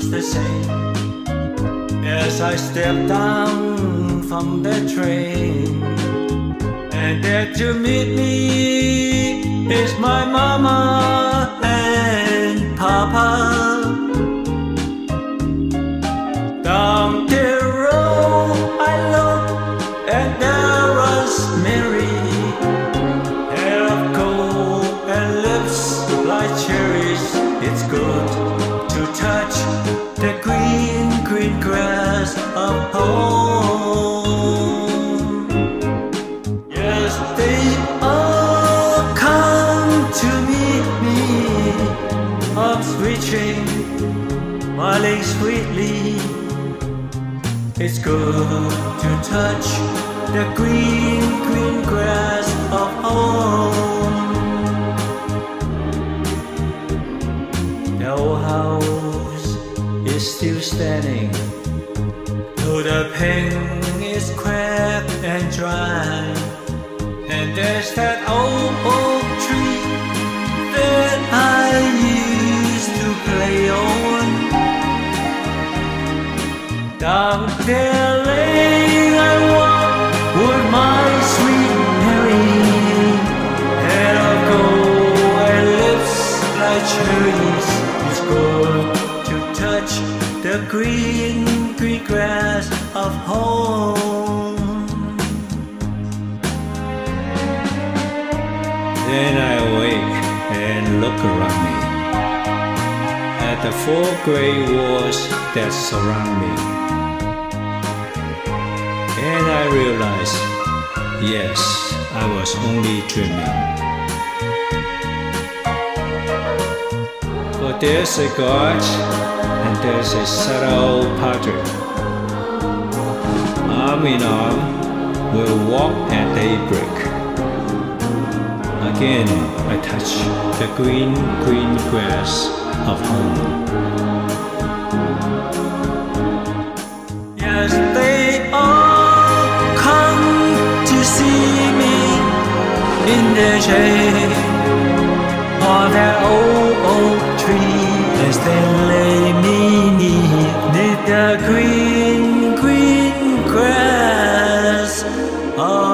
looks the same as I step down from the train. And there to meet me touch the green, green grass of home. Yes, they all come to meet me, arms reaching, smiling sweetly. It's good to touch the green, green grass of home. Old house is still standing, though the paint is cracked and dry. And there's that old oak tree that I used to play on. Down there the green, green grass of home Then I awake and look around me At the four gray walls that surround me and I realize, yes, I was only dreaming. But there's a God and there's a subtle padre. Arm in arm, we'll walk at daybreak. Again, I touch the green, green grass of home. Yes, they all come to see me in the shade the green, green grass. Oh.